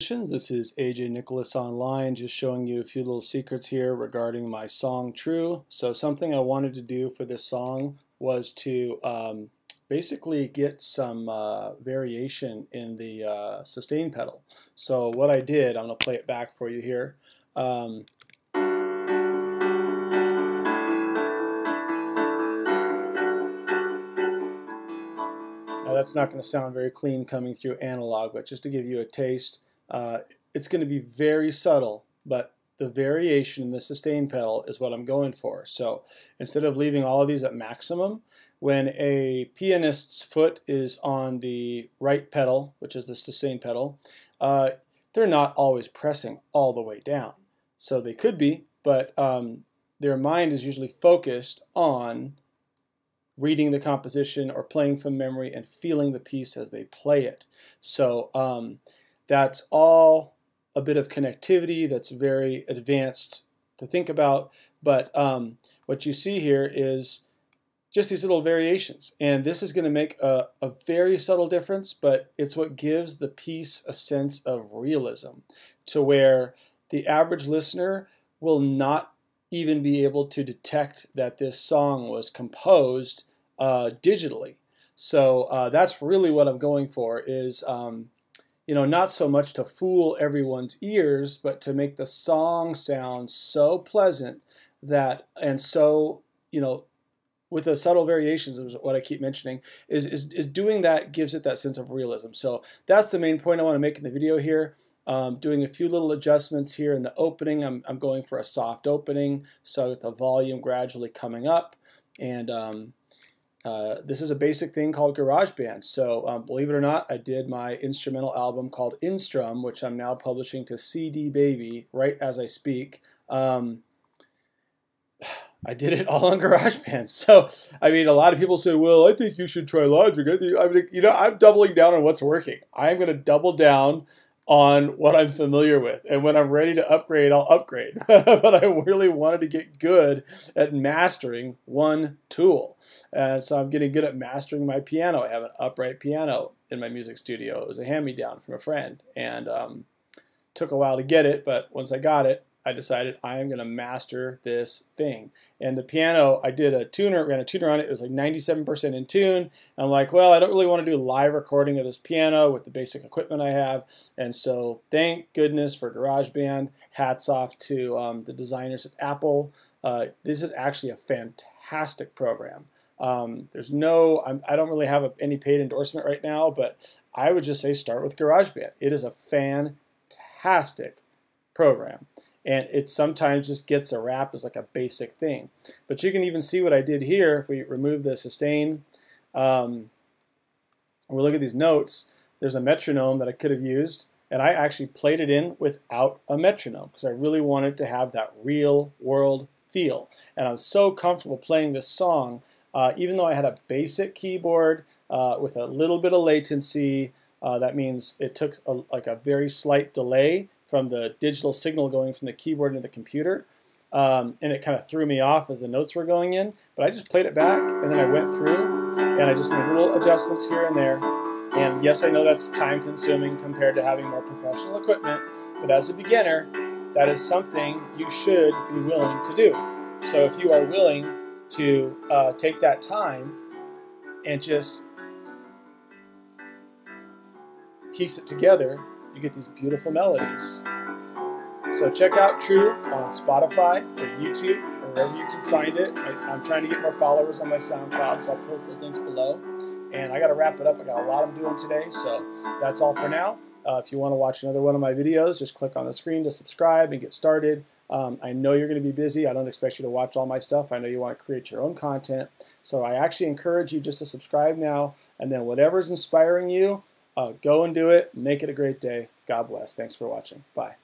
This is AJ Nicholas Online, just showing you a few little secrets here regarding my song True. So something I wanted to do for this song was to um, basically get some uh, variation in the uh, sustain pedal. So what I did, I'm going to play it back for you here. Um, now that's not going to sound very clean coming through analog, but just to give you a taste, uh, it's going to be very subtle, but the variation in the sustain pedal is what I'm going for. So instead of leaving all of these at maximum, when a pianist's foot is on the right pedal, which is the sustain pedal, uh, they're not always pressing all the way down. So they could be, but um, their mind is usually focused on reading the composition or playing from memory and feeling the piece as they play it. So um, that's all a bit of connectivity that's very advanced to think about. But um, what you see here is just these little variations. And this is going to make a, a, very subtle difference, but it's what gives the piece a sense of realism to where the average listener will not even be able to detect that this song was composed uh, digitally. So uh, that's really what I'm going for is um, you know, not so much to fool everyone's ears, but to make the song sound so pleasant that, and so, you know, with the subtle variations is what I keep mentioning, is, is, is doing that gives it that sense of realism. So that's the main point I want to make in the video here. Um, doing a few little adjustments here in the opening. I'm, I'm going for a soft opening, so with the volume gradually coming up. And um, uh, this is a basic thing called GarageBand. So um, believe it or not, I did my instrumental album called Instrum, which I'm now publishing to CD Baby right as I speak. Um, I did it all on GarageBand. So, I mean, a lot of people say, well, I think you should try Logic. I think, I mean, you know, I'm doubling down on what's working. I'm going to double down on what I'm familiar with. And when I'm ready to upgrade, I'll upgrade. but I really wanted to get good at mastering one tool. And so I'm getting good at mastering my piano. I have an upright piano in my music studio. It was a hand-me-down from a friend. And um, took a while to get it, but once I got it, I decided I am going to master this thing. And the piano, I did a tuner, ran a tuner on it. It was like 97% in tune. And I'm like, well, I don't really want to do live recording of this piano with the basic equipment I have. And so thank goodness for GarageBand. Hats off to um, the designers at Apple. Uh, this is actually a fantastic program. Um, there's no, I'm, I do not really have a, any paid endorsement right now, but I would just say start with GarageBand. It is a fantastic program and it sometimes just gets a rap as like a basic thing. But you can even see what I did here if we remove the sustain. Um, we look at these notes, there's a metronome that I could have used, and I actually played it in without a metronome because I really wanted to have that real world feel. And I'm so comfortable playing this song, uh, even though I had a basic keyboard uh, with a little bit of latency, uh, that means it took a, like a very slight delay from the digital signal going from the keyboard into the computer. Um, and it kind of threw me off as the notes were going in. But I just played it back, and then I went through, and I just made little adjustments here and there. And yes, I know that's time consuming compared to having more professional equipment, but as a beginner, that is something you should be willing to do. So if you are willing to uh, take that time and just piece it together you get these beautiful melodies. So check out True on Spotify or YouTube or wherever you can find it. I, am trying to get more followers on my SoundCloud, so I'll post those links below. And I got to wrap it up. I got a lot I'm doing today, so that's all for now. Uh, if you want to watch another one of my videos, just click on the screen to subscribe and get started. Um, I know you're going to be busy. I don't expect you to watch all my stuff. I know you want to create your own content. So I actually encourage you just to subscribe now, and then whatever's inspiring you, uh, go and do it. Make it a great day. God bless. Thanks for watching. Bye.